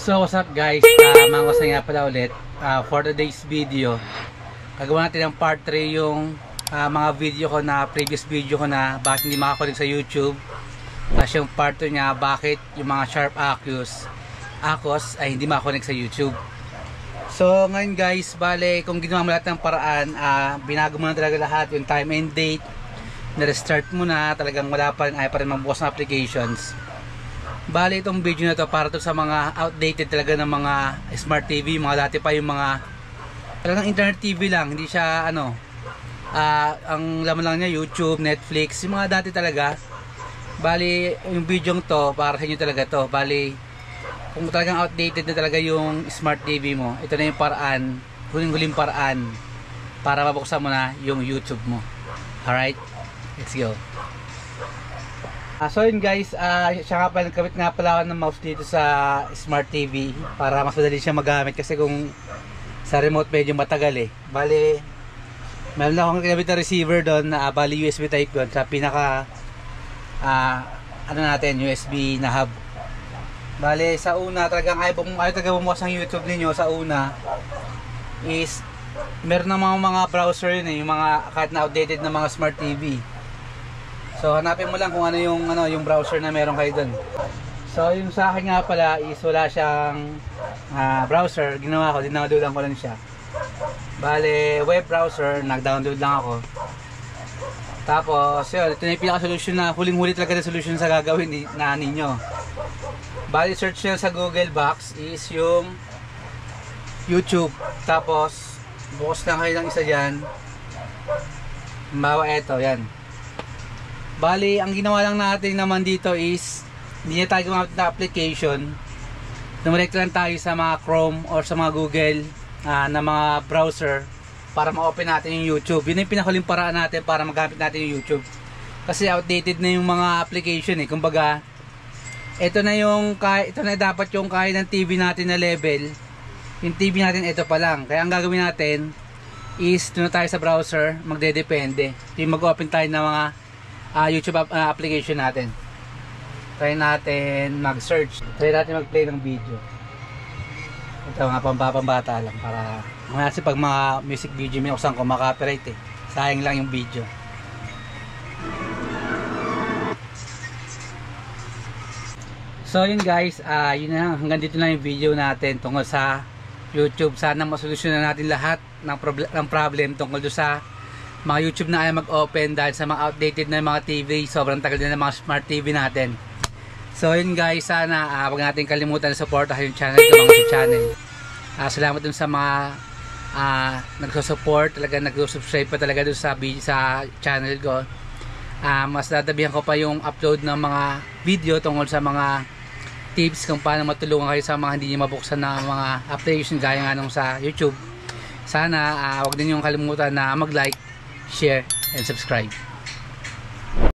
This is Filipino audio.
So what's up guys, uh, mangos na nga pala ulit. Uh, for today's video Gagawa natin ng part 3 yung uh, mga video ko na previous video ko na bakit hindi makakulig sa YouTube. Tapos yung part 2 niya bakit yung mga sharp accus Acos ay hindi makakunig sa YouTube. So ngayon guys, bale kung ginawa mo lahat ng paraan uh, Binago mo na talaga lahat yung time and date. Na-restart mo na talagang wala pa rin ay pa rin mabukas na applications Bali itong video na to para to sa mga outdated talaga ng mga smart TV, mga dati pa yung mga talagang internet TV lang, hindi siya ano uh, ang laman lang niya YouTube, Netflix, yung mga dati talaga. Bali yung video to para sa inyo talaga to. Bali kung talagang outdated na talaga yung smart TV mo, ito na yung paraan, huling-huling paraan para mabuksan mo na yung YouTube mo. Alright? Let's go. Uh, so yun guys, uh, siya nga pala, nagkabit nga pala ng mouse dito sa Smart TV para mas madali siya magamit kasi kung sa remote medyo matagal eh. Bali, meron akong kinabit na receiver doon na uh, bali USB type doon sa pinaka uh, ano natin, USB na hub. Bali, sa una talagang ayaw, ayaw talaga bumukas ang YouTube ninyo sa una is meron ng mga, mga browser yun eh, yung mga kahit na outdated na mga smart TV. So hanapin mo lang kung ano yung ano yung browser na meron kayo doon. So yung sa akin nga pala is wala siyang uh, browser, ginawa ko, dinownloadan ko lang siya. Bale, web browser, nag-download lang ako. Tapos, yun, ito na yung pinaka-solution na huling-huli talaga na solution sa gagawin ni, na ninyo. Bali, search nyo sa Google Box is yung YouTube. Tapos, bukas lang kayo ng isa dyan. Bawa eto, yan. Bali, ang ginawa lang natin naman dito is hindi na tayo gumamit na application. Dumirekta lang tayo sa mga Chrome or sa mga Google uh, na mga browser para ma-open natin yung YouTube. Yun yung pinakuling paraan natin para magamit natin yung YouTube. Kasi outdated na yung mga application eh. Kumbaga, ito na yung ito na dapat yung kaya ng TV natin na level. Yung TV natin ito pa lang. Kaya ang gagawin natin is doon tayo sa browser, magdedepende. Yung mag-open tayo ng mga uh, YouTube uh, application natin. Try natin mag-search. Try natin mag-play ng video. Ito mga pampapambata lang para kasi pag mga music video may usan ko maka-copyright eh. Sayang lang yung video. So yun guys, uh, yun na hanggang dito na yung video natin tungkol sa YouTube. Sana masolusyonan natin lahat ng, problem, ng problem tungkol sa mga YouTube na ayaw mag-open dahil sa mga outdated na mga TV sobrang tagal na ng mga smart TV natin. So yun guys sana uh, huwag natin kalimutan na supportahan yung channel ko mga channel. Uh, salamat dun sa mga uh, nagsusupport. Talaga nag-subscribe pa talaga dun sa, sa channel ko. Uh, mas dadabihan ko pa yung upload ng mga video tungkol sa mga tips kung paano matulungan kayo sa mga hindi nyo mabuksan na mga application gaya nga nung sa YouTube. Sana uh, huwag din yung kalimutan na mag-like share, and subscribe.